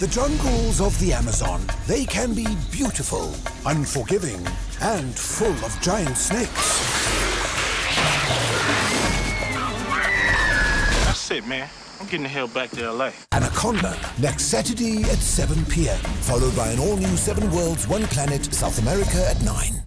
The jungles of the Amazon, they can be beautiful, unforgiving, and full of giant snakes. That's it, man. I'm getting the hell back to LA. Anaconda, next Saturday at 7 p.m., followed by an all-new Seven Worlds, One Planet, South America at 9.